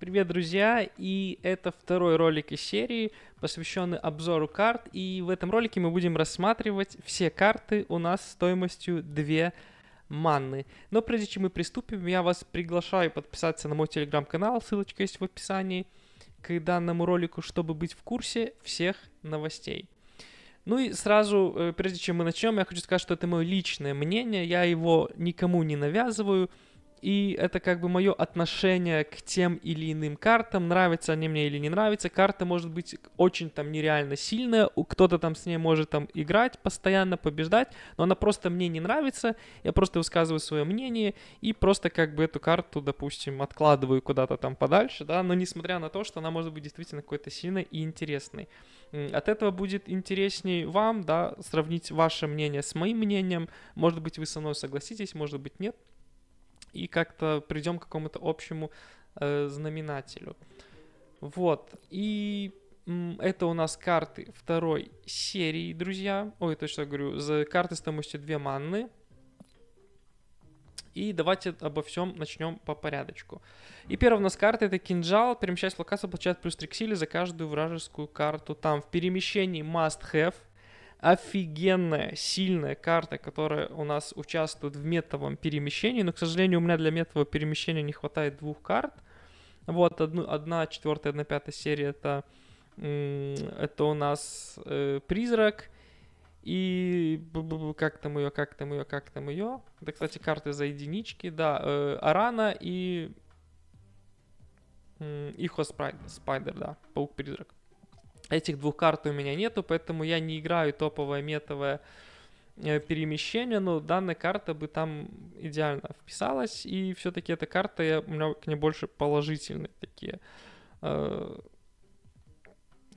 Привет, друзья! И это второй ролик из серии, посвященный обзору карт. И в этом ролике мы будем рассматривать все карты у нас стоимостью 2 манны. Но прежде чем мы приступим, я вас приглашаю подписаться на мой телеграм-канал, ссылочка есть в описании к данному ролику, чтобы быть в курсе всех новостей. Ну и сразу, э, прежде чем мы начнем, я хочу сказать, что это мое личное мнение, я его никому не навязываю, и это как бы мое отношение к тем или иным картам, нравятся они мне или не нравятся. Карта может быть очень там нереально сильная, кто-то там с ней может там играть, постоянно побеждать, но она просто мне не нравится, я просто высказываю свое мнение и просто как бы эту карту, допустим, откладываю куда-то там подальше, да, но несмотря на то, что она может быть действительно какой-то сильной и интересной. От этого будет интересней вам, да, сравнить ваше мнение с моим мнением. Может быть, вы со мной согласитесь, может быть, нет и как-то придем к какому-то общему э, знаменателю. Вот. И это у нас карты второй серии, друзья. Ой, то что говорю, за карты стоимостью 2 манны. И давайте обо всем начнем по порядочку. И первая у нас карта это кинжал. Перемещаясь в локацию, получает плюс 3 к силе за каждую вражескую карту. Там в перемещении must have офигенная, сильная карта, которая у нас участвует в метовом перемещении, но, к сожалению, у меня для метового перемещения не хватает двух карт. Вот, одну, одна четвертая, одна пятая серия это, это у нас э, призрак, и как там ее, как там ее, как там ее. Это, кстати, карты за единички, да, э, Арана и Ихо Спайдер, да, Паук-призрак. Этих двух карт у меня нету, поэтому я не играю топовое метовое э, перемещение, но данная карта бы там идеально вписалась, и все-таки эта карта, я, у меня к ней больше положительные такие, э,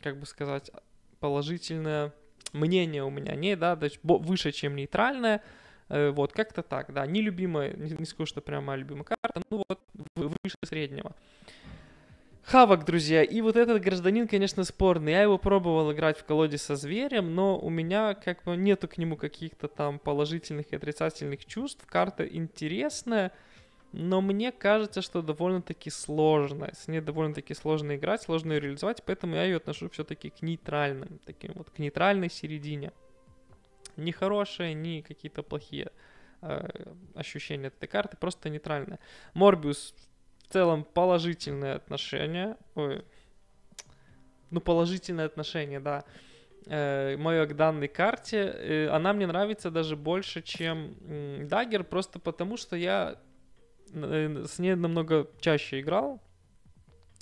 как бы сказать, положительное мнение у меня не, да, то есть выше, чем нейтральное, э, вот, как-то так, да, нелюбимая, не, не скажу, что прямо любимая карта, ну вот, выше среднего. Хавок, друзья. И вот этот гражданин, конечно, спорный. Я его пробовал играть в колоде со зверем, но у меня как бы нету к нему каких-то там положительных и отрицательных чувств. Карта интересная, но мне кажется, что довольно-таки сложная. С ней довольно-таки сложно играть, сложно ее реализовать, поэтому я ее отношу все-таки к нейтральным, таким вот, к нейтральной середине. Не хорошие, не какие-то плохие э, ощущения этой карты, просто нейтральная. Морбиус в целом положительное отношение. Ой, ну, положительное отношение, да. Э, мое к данной карте. Э, она мне нравится даже больше, чем э, Даггер, просто потому что я э, с ней намного чаще играл.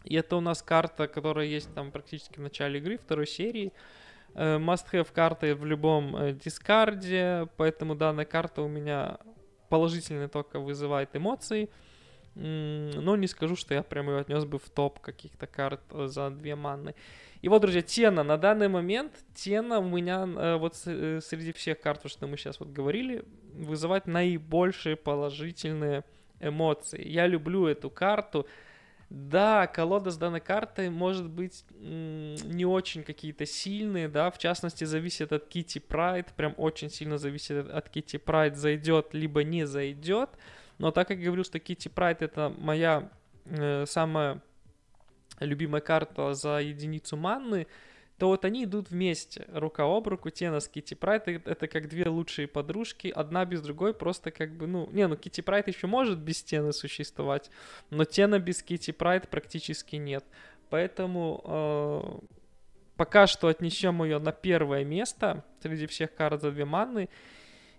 И это у нас карта, которая есть там практически в начале игры, второй серии. Э, must have карты в любом э, дискарде, поэтому данная карта у меня положительно только вызывает эмоции. Но не скажу, что я прям ее отнес бы в топ каких-то карт э, за две манны. И вот, друзья, Тена. На данный момент Тена у меня э, вот э, среди всех карт, что мы сейчас вот говорили, вызывает наибольшие положительные эмоции. Я люблю эту карту. Да, колода с данной картой может быть не очень какие-то сильные, да, в частности, зависит от Kitty Pride, прям очень сильно зависит от Kitty Pride, зайдет либо не зайдет. Но так как я говорил, что Kitty Pride это моя э, самая любимая карта за единицу манны, то вот они идут вместе, рука об руку, с Кити Прайд, это как две лучшие подружки, одна без другой просто как бы, ну, не, ну Кити Прайд еще может без Тены существовать, но Тена без Кити Прайд практически нет. Поэтому э, пока что отнесем ее на первое место среди всех карт за две манны,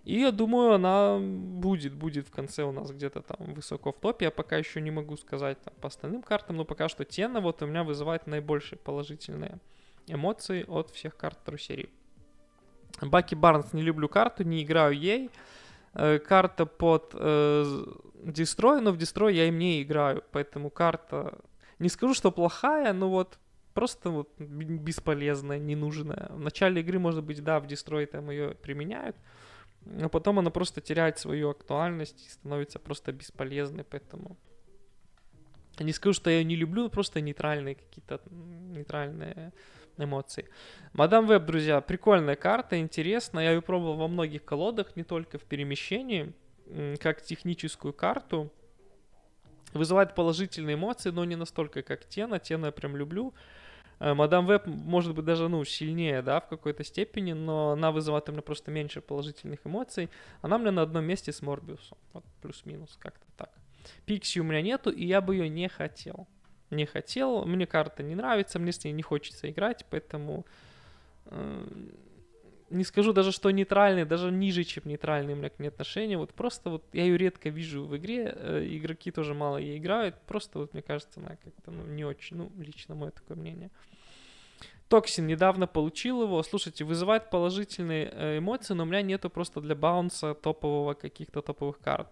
и я думаю, она будет, будет в конце у нас где-то там высоко в топе. Я пока еще не могу сказать там, по остальным картам, но пока что Тена вот у меня вызывает наибольшие положительные эмоции от всех карт второй серии. Баки Барнс не люблю карту, не играю ей. Э, карта под э, Destroy, но в Destroy я им не играю, поэтому карта... Не скажу, что плохая, но вот просто вот бесполезная, ненужная. В начале игры, может быть, да, в Destroy там ее применяют, а потом она просто теряет свою актуальность и становится просто бесполезной, поэтому... Не скажу, что я ее не люблю, просто нейтральные какие-то, нейтральные эмоции. Мадам Веб, друзья, прикольная карта, интересная. Я ее пробовал во многих колодах, не только в перемещении, как техническую карту. Вызывает положительные эмоции, но не настолько, как Тена. Тена я прям люблю. Э, Мадам Веб может быть даже, ну, сильнее, да, в какой-то степени, но она вызывает у меня просто меньше положительных эмоций. Она у меня на одном месте с Морбиусом. Вот плюс-минус как-то так. Пикси у меня нету, и я бы ее не хотел. Не хотел. Мне карта не нравится, мне с ней не хочется играть, поэтому э, не скажу даже, что нейтральный, даже ниже, чем нейтральные у меня к ней отношения. Вот просто вот я ее редко вижу в игре, э, игроки тоже мало ей играют. Просто вот мне кажется, она как-то ну, не очень, ну, лично мое такое мнение. Токсин недавно получил его. Слушайте, вызывает положительные э, эмоции, но у меня нету просто для баунса топового каких-то топовых карт.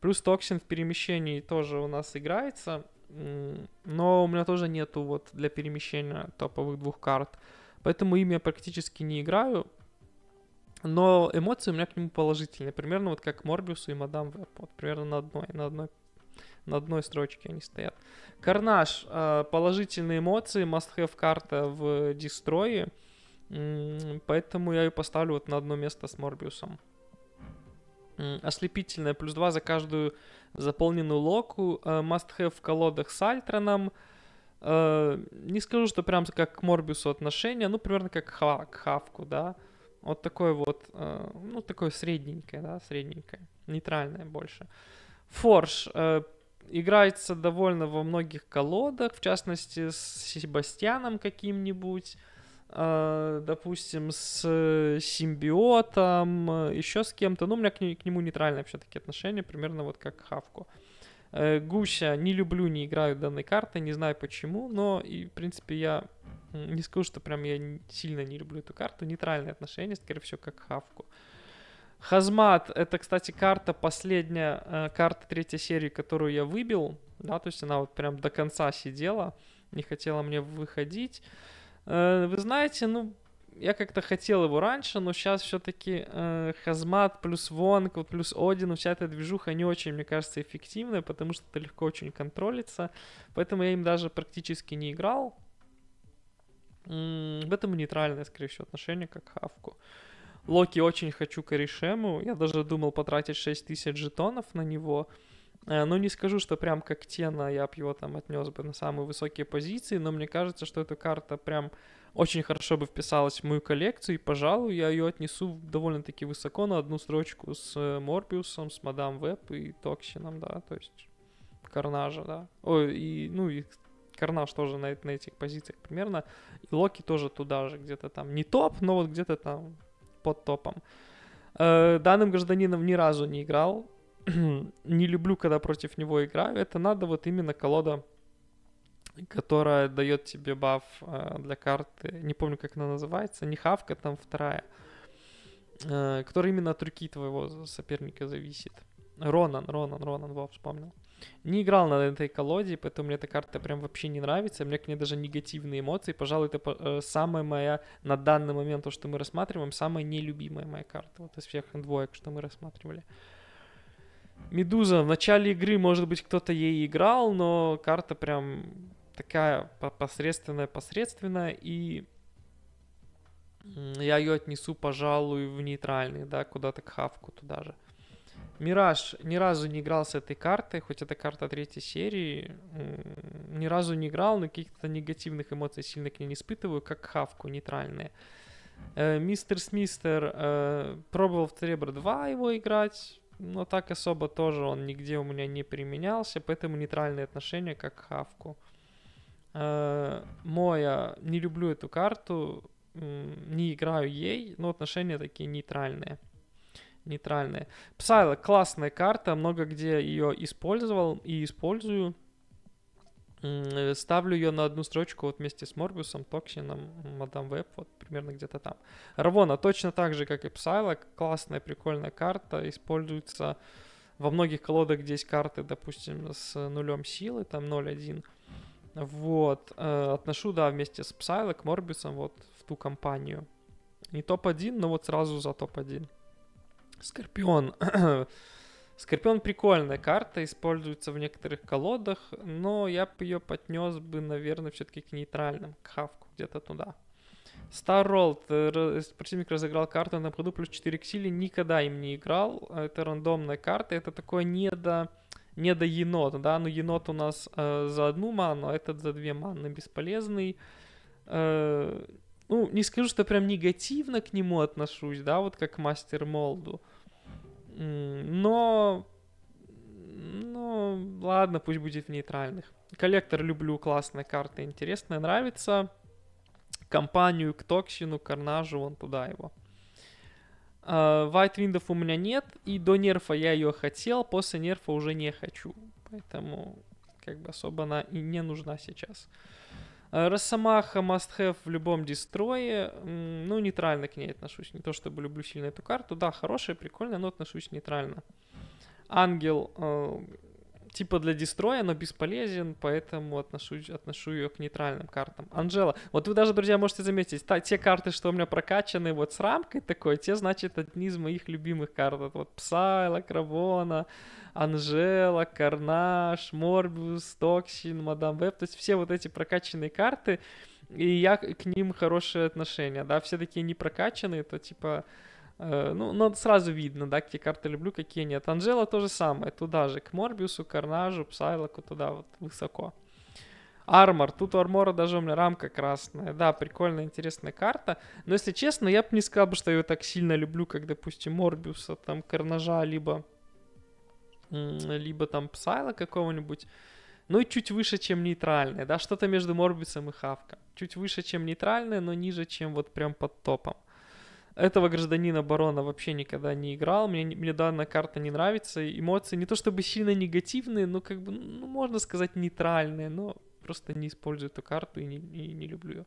Плюс Токсин в перемещении тоже у нас играется, но у меня тоже нету вот для перемещения топовых двух карт. Поэтому ими я практически не играю. Но эмоции у меня к нему положительные. Примерно вот как Морбиусу и Мадам Веб. Вот примерно на одной, на одной, на одной строчке они стоят. Карнаж. Э, положительные эмоции. Must-have карта в дестрое. Поэтому я ее поставлю вот на одно место с Морбиусом. Ослепительная плюс 2 за каждую заполненную локу. Э, must-have в колодах с Альтроном. Э, не скажу, что прям как к Морбиусу отношения, ну, примерно как к Хавку, да. Вот такое вот, э, ну, такое средненькое, да, средненькое, нейтральное больше. Форш э, играется довольно во многих колодах, в частности, с Себастьяном каким-нибудь, э, допустим, с Симбиотом, э, еще с кем-то. Ну, у меня к, к нему нейтральное все-таки отношение, примерно вот как к Хавку. Э, Гуся не люблю, не играю данной картой, не знаю почему, но, и, в принципе, я не скажу, что прям я сильно не люблю эту карту. Нейтральные отношения, скорее всего, как Хавку. Хазмат, это, кстати, карта, последняя э, карта третьей серии, которую я выбил, да, то есть она вот прям до конца сидела, не хотела мне выходить. Э, вы знаете, ну, я как-то хотел его раньше, но сейчас все-таки э, Хазмат плюс Вонг плюс Один, вся эта движуха не очень, мне кажется, эффективная, потому что это легко очень контролится. Поэтому я им даже практически не играл. В этом нейтральное, скорее всего, отношение, как Хавку. Локи очень хочу Каришему. Я даже думал потратить 6000 жетонов на него. Э, но не скажу, что прям как Тена я бы его там отнес бы на самые высокие позиции, но мне кажется, что эта карта прям очень хорошо бы вписалась в мою коллекцию, и, пожалуй, я ее отнесу довольно-таки высоко на одну строчку с э, Морбиусом, с Мадам Веб и Токсином, да, то есть Карнажа, да. Ой, и, ну, и Карнаж тоже на, на этих позициях примерно. И Локи тоже туда же, где-то там. Не топ, но вот где-то там под топом. Э, данным гражданином ни разу не играл. не люблю, когда против него играю. Это надо вот именно колода, которая дает тебе баф э, для карты. Не помню, как она называется. Не хавка, там вторая. Э, которая именно от руки твоего соперника зависит. Ронан, Ронан, Ронан, во, вспомнил. Не играл на этой колоде, поэтому мне эта карта прям вообще не нравится. Меня к ней даже негативные эмоции. Пожалуй, это э, самая моя на данный момент, то, что мы рассматриваем, самая нелюбимая моя карта. Вот из всех двоек, что мы рассматривали. Медуза. В начале игры, может быть, кто-то ей играл, но карта прям такая посредственная, посредственная. И я ее отнесу, пожалуй, в нейтральный, да, куда-то к хавку туда же. Мираж ни разу не играл с этой картой, хоть это карта третьей серии. Ни разу не играл, но каких-то негативных эмоций сильно к ней не испытываю, как хавку, нейтральные. Э, Мистер Смистер э, пробовал в Церебро 2 его играть, но так особо тоже он нигде у меня не применялся, поэтому нейтральные отношения как хавку. Э, Моя, не люблю эту карту, не играю ей, но отношения такие нейтральные нейтральные. Psylocke классная карта, много где ее использовал и использую. Ставлю ее на одну строчку вот вместе с Морбиусом, Токсином, Мадам Веб, вот примерно где-то там. Равона точно так же, как и Psylocke, классная, прикольная карта, используется во многих колодах, где есть карты, допустим, с нулем силы, там 0.1. Вот, э, отношу, да, вместе с Psylocke, Морбиусом вот в ту компанию. Не топ-1, но вот сразу за топ-1. Скорпион. Скорпион прикольная карта, используется в некоторых колодах, но я бы ее поднес бы, наверное, все-таки к нейтральным, к хавку, где-то туда. Старролд. Э, противник разыграл карту на ходу плюс 4 к силе. Никогда им не играл. Это рандомная карта. Это такое недо... не до енота, да, но енот у нас э, за одну ману, а этот за две маны бесполезный. Э, ну, не скажу, что прям негативно к нему отношусь, да, вот как мастер молду. Но, ну, ладно, пусть будет в нейтральных. Коллектор люблю, классная карта, интересная, нравится. Компанию к Токсину, Карнажу, вон туда его. Window у меня нет, и до нерфа я ее хотел, после нерфа уже не хочу. Поэтому как бы особо она и не нужна сейчас. Uh, Росомаха must have в любом дестрое. Ну, нейтрально к ней отношусь. Не то чтобы люблю сильно эту карту. Да, хорошая, прикольная, но отношусь нейтрально. Ангел uh, типа для дестроя, но бесполезен, поэтому отношусь, отношу ее к нейтральным картам. Анжела, вот вы даже, друзья, можете заметить, та, те карты, что у меня прокачаны вот с рамкой такой, те, значит, одни из моих любимых карт. Вот Псайла, Кравона, Анжела, Карнаш, Морбиус, Токсин, Мадам Веб, то есть все вот эти прокачанные карты, и я к ним хорошее отношение, да, все такие не прокачанные, то типа ну, но сразу видно, да, какие карты люблю, какие нет. Анжела то же самое, туда же, к Морбиусу, Карнажу, Псайлоку, туда вот высоко. Армор, тут у Армора даже у меня рамка красная. Да, прикольная, интересная карта. Но если честно, я бы не сказал, что я ее так сильно люблю, как, допустим, Морбиуса, там, Карнажа, либо, либо там Псайла какого-нибудь. Ну и чуть выше, чем нейтральная, да, что-то между Морбиусом и Хавка. Чуть выше, чем нейтральная, но ниже, чем вот прям под топом. Этого гражданина барона вообще никогда не играл. Мне, мне данная карта не нравится. Эмоции не то чтобы сильно негативные, но как бы, ну, можно сказать, нейтральные. Но просто не использую эту карту и не, и не люблю ее.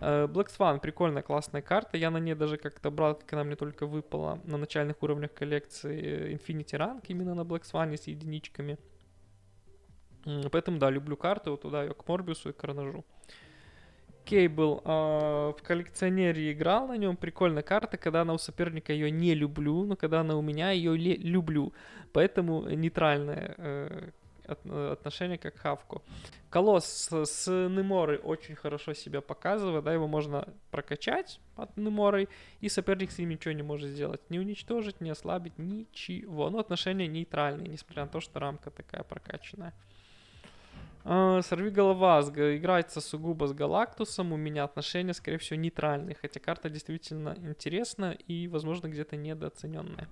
Uh, Black Swan, прикольная, классная карта. Я на ней даже как-то брал, как она мне только выпала на начальных уровнях коллекции э, Infinity Rank, именно на Black Swan с единичками. Поэтому, да, люблю карту, вот туда ее к Морбиусу и Карнажу. Кейбл э, в коллекционере играл на нем. Прикольная карта. Когда она у соперника, ее не люблю. Но когда она у меня, ее люблю. Поэтому нейтральное э, от, отношение как Хавку. Колосс с, с Неморой очень хорошо себя показывает. Да, его можно прокачать от Неморой. И соперник с ним ничего не может сделать. Не уничтожить, не ослабить, ничего. Но отношения нейтральные, несмотря на то, что рамка такая прокачанная. Uh, сорви голова играется сугубо с Галактусом. У меня отношения, скорее всего, нейтральные. Хотя карта действительно интересна и, возможно, где-то недооцененная.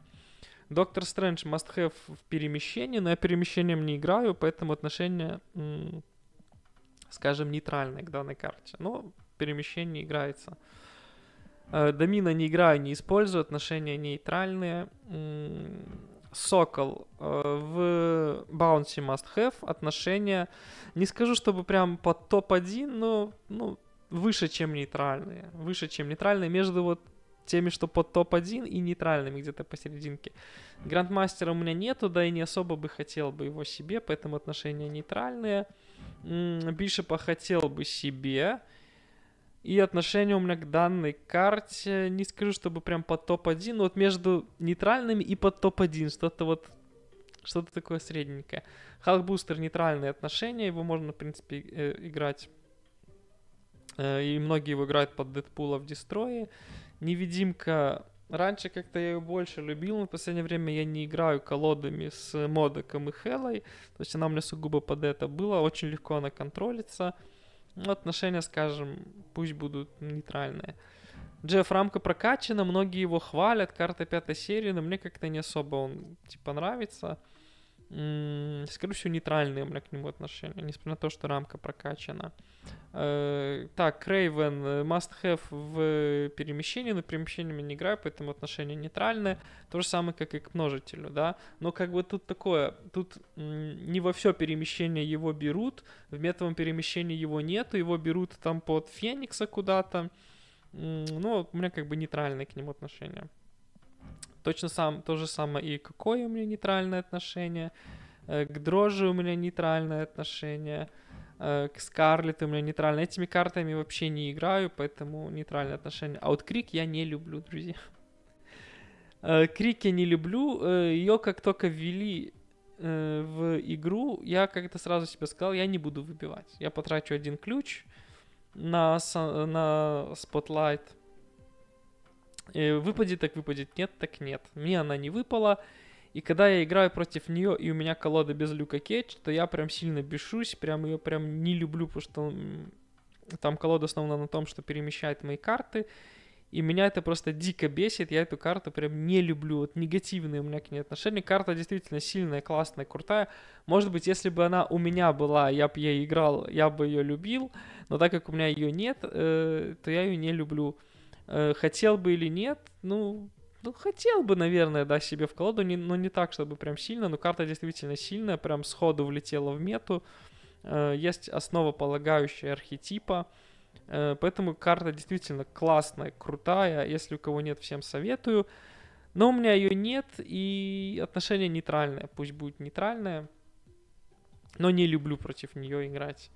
Доктор Стрэндж must have в перемещении, но я перемещением не играю, поэтому отношения, м- скажем, нейтральные к данной карте. Но перемещение играется. Uh, Домина не играю, не использую, отношения нейтральные. Сокол э, в Bounty Must Have отношения, не скажу, чтобы прям под топ-1, но ну, выше, чем нейтральные. Выше, чем нейтральные между вот теми, что под топ-1 и нейтральными где-то посерединке. Грандмастера у меня нету, да и не особо бы хотел бы его себе, поэтому отношения нейтральные. Бишепа хотел бы себе. И отношение у меня к данной карте, не скажу, чтобы прям под топ-1, но вот между нейтральными и под топ-1, что-то вот, что-то такое средненькое. Booster нейтральные отношения, его можно, в принципе, э, играть. Э, и многие его играют под Дэдпула в Дестрое. Невидимка Раньше как-то я ее больше любил, но в последнее время я не играю колодами с Модоком и Хелой. То есть она у меня сугубо под это была. Очень легко она контролится. Отношения, скажем, пусть будут нейтральные. Джефф Рамка прокачана, многие его хвалят, карта пятой серии, но мне как-то не особо он, типа, нравится. Скорее всего, нейтральные у меня к нему отношения, несмотря на то, что рамка прокачана. Э, так, Крейвен э, must have в перемещении, но перемещениями не играю, поэтому отношения нейтральные. То же самое, как и к множителю, да. Но как бы тут такое, тут не во все перемещение его берут, в метовом перемещении его нету, его берут там под Феникса куда-то. Ну, у меня как бы нейтральные к нему отношения. Точно сам, то же самое и какое у меня нейтральное отношение. Э, к дрожжи у меня нейтральное отношение. Э, к Скарлетт у меня нейтральное. Этими картами вообще не играю, поэтому нейтральное отношение. А вот Крик я не люблю, друзья. Э, Крик я не люблю. Ее как только ввели в игру, я как-то сразу себе сказал, я не буду выбивать. Я потрачу один ключ на, на Spotlight, Выпадет так выпадет, нет так нет. Мне она не выпала. И когда я играю против нее, и у меня колода без Люка Кейдж, то я прям сильно бешусь, прям ее прям не люблю, потому что там колода основана на том, что перемещает мои карты. И меня это просто дико бесит, я эту карту прям не люблю, вот негативные у меня к ней отношения. Карта действительно сильная, классная, крутая. Может быть, если бы она у меня была, я бы ей играл, я бы ее любил, но так как у меня ее нет, э, то я ее не люблю. Э, хотел бы или нет, ну, ну, хотел бы, наверное, да, себе в колоду, не, но не так, чтобы прям сильно, но карта действительно сильная, прям сходу влетела в мету. Э, есть основополагающая архетипа, Э, поэтому карта действительно классная, крутая. Если у кого нет, всем советую. Но у меня ее нет, и отношение нейтральное. Пусть будет нейтральное. Но не люблю против нее играть.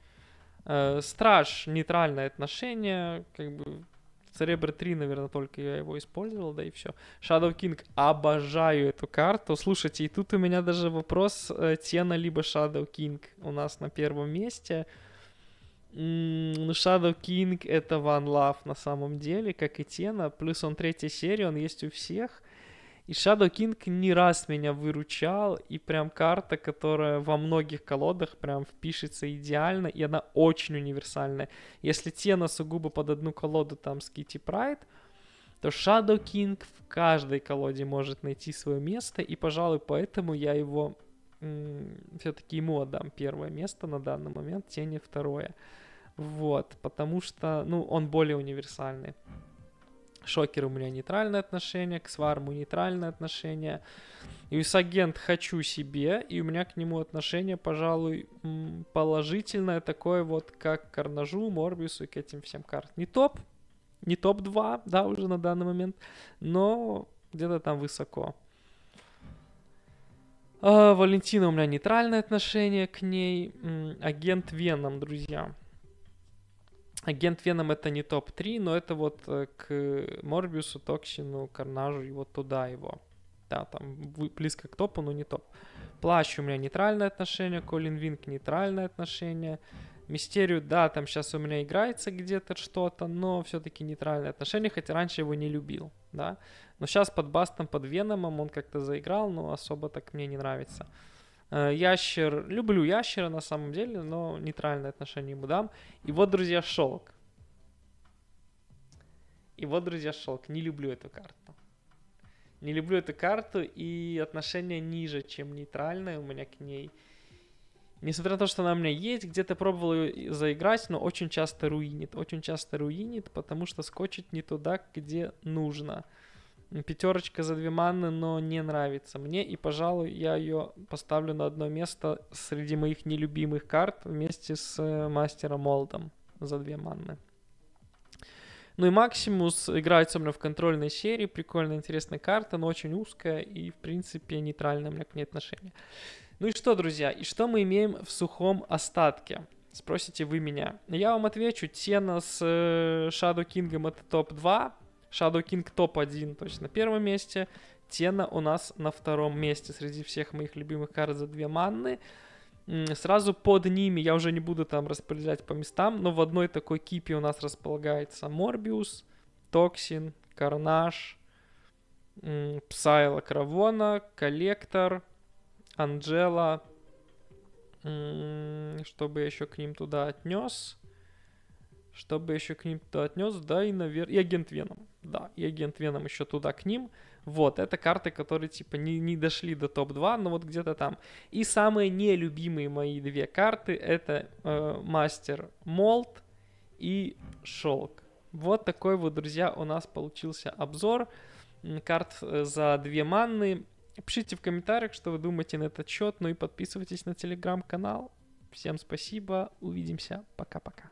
Страж нейтральное отношение. Как бы Церебр 3, наверное, только я его использовал, да и все. Shadow King, обожаю эту карту. Слушайте, и тут у меня даже вопрос э, Тена либо Shadow King у нас на первом месте. Ну, Shadow King это One Love на самом деле, как и Тена. Плюс он третья серия, он есть у всех. И Shadow King не раз меня выручал, и прям карта, которая во многих колодах прям впишется идеально, и она очень универсальная. Если Тена сугубо под одну колоду там с Kitty Pride, то Shadow King в каждой колоде может найти свое место, и, пожалуй, поэтому я его все-таки ему отдам первое место на данный момент, Тени второе. Вот, потому что, ну, он более универсальный. Шокер у меня нейтральное отношение, к Сварму нейтральное отношение. Юсагент хочу себе, и у меня к нему отношение, пожалуй, положительное, такое вот, как к Карнажу, Морбиусу и к этим всем картам. Не топ, не топ-2, да, уже на данный момент, но где-то там высоко. А, Валентина у меня нейтральное отношение к ней. Агент Веном, друзья. Агент Веном это не топ-3, но это вот э, к Морбиусу, Токсину, Карнажу и вот туда его. Да, там близко к топу, но не топ. Плащ у меня нейтральное отношение, Колин Винк нейтральное отношение. Мистерию, да, там сейчас у меня играется где-то что-то, но все-таки нейтральное отношение, хотя раньше его не любил, да. Но сейчас под Бастом, под Веномом он как-то заиграл, но особо так мне не нравится. Э, ящер, люблю ящера на самом деле, но нейтральное отношение ему дам. И вот, друзья, шелк. И вот, друзья, шелк. Не люблю эту карту. Не люблю эту карту, и отношение ниже, чем нейтральное у меня к ней. Несмотря на то, что она у меня есть, где-то пробовал ее заиграть, но очень часто руинит. Очень часто руинит, потому что скочит не туда, где нужно. Пятерочка за две манны, но не нравится мне. И, пожалуй, я ее поставлю на одно место среди моих нелюбимых карт вместе с э, мастером Молдом за две манны. Ну и Максимус играется у меня в контрольной серии. Прикольная, интересная карта, но очень узкая и, в принципе, нейтральное у меня к ней отношение. Ну и что, друзья, и что мы имеем в сухом остатке? Спросите вы меня. Я вам отвечу, Тена с э, Shadow King это топ-2, Shadow King топ-1 точно на первом месте. Тена у нас на втором месте среди всех моих любимых карт за две манны. Сразу под ними, я уже не буду там распределять по местам, но в одной такой кипе у нас располагается Морбиус, Токсин, Карнаж, Псайлок, Равона, Коллектор, Анджела, чтобы я еще к ним туда отнес чтобы еще к ним туда отнес, да, и, наверное, и агент Веном, да, и агент Веном еще туда к ним, вот, это карты, которые, типа, не, не дошли до топ-2, но вот где-то там. И самые нелюбимые мои две карты, это э, Мастер Молд и Шелк. Вот такой вот, друзья, у нас получился обзор карт э, за две манны. Пишите в комментариях, что вы думаете на этот счет, ну и подписывайтесь на телеграм-канал. Всем спасибо, увидимся, пока-пока.